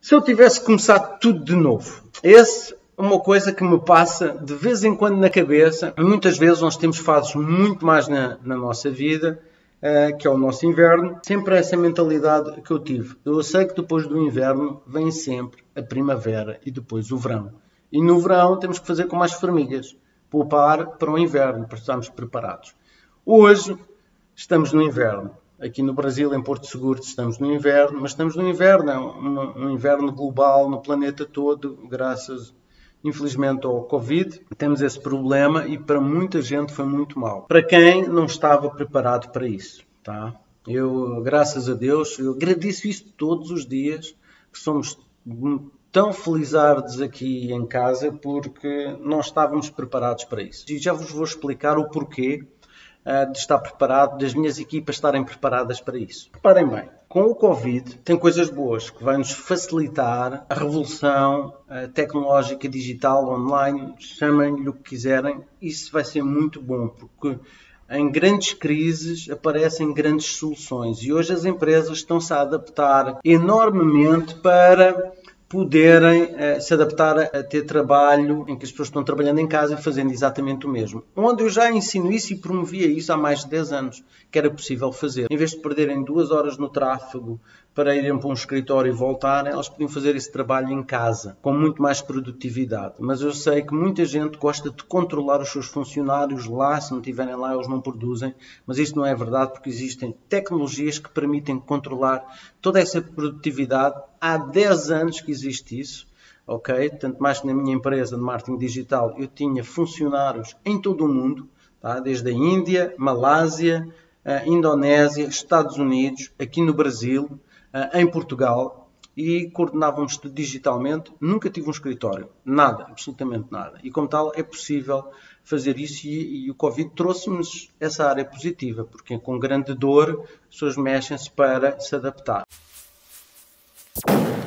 Se eu tivesse começado tudo de novo, esse é uma coisa que me passa de vez em quando na cabeça. Muitas vezes nós temos fases muito mais na, na nossa vida, uh, que é o nosso inverno. Sempre essa mentalidade que eu tive. Eu sei que depois do inverno vem sempre a primavera e depois o verão. E no verão temos que fazer como as formigas, poupar para o inverno, para estarmos preparados. Hoje estamos no inverno aqui no Brasil, em Porto Seguro, estamos no inverno, mas estamos no inverno, é um, um inverno global no planeta todo, graças, infelizmente, ao Covid. Temos esse problema e para muita gente foi muito mal. Para quem não estava preparado para isso, tá? Eu, graças a Deus, eu agradeço isto todos os dias, que somos tão felizardos aqui em casa porque não estávamos preparados para isso. E já vos vou explicar o porquê de estar preparado, das minhas equipas estarem preparadas para isso. Reparem bem, com o Covid tem coisas boas que vai nos facilitar a revolução tecnológica digital online, chamem-lhe o que quiserem, isso vai ser muito bom, porque em grandes crises aparecem grandes soluções e hoje as empresas estão-se a adaptar enormemente para poderem uh, se adaptar a, ter trabalho em que as pessoas estão trabalhando em casa e fazendo exatamente o mesmo. Onde eu já ensino isso e promovia isso há mais de 10 anos, que era possível fazer. Em vez de perderem duas horas no tráfego para irem para um escritório e voltarem, elas podiam fazer esse trabalho em casa, com muito mais produtividade. Mas eu sei que muita gente gosta de controlar os seus funcionários lá, se não estiverem lá eles não produzem, mas isso não é verdade porque existem tecnologias que permitem controlar toda essa produtividade. Há 10 anos que existe isso, ok? Tanto mais que na minha empresa de marketing digital eu tinha funcionários em todo o mundo, tá? desde a Índia, Malásia, Indonésia, Estados Unidos, aqui no Brasil, em Portugal e coordenávamos tudo digitalmente. Nunca tive um escritório, nada, absolutamente nada. E como tal, é possível fazer isso e, e o Covid trouxe-nos essa área positiva, porque com grande dor as pessoas mexem-se para se adaptar. you.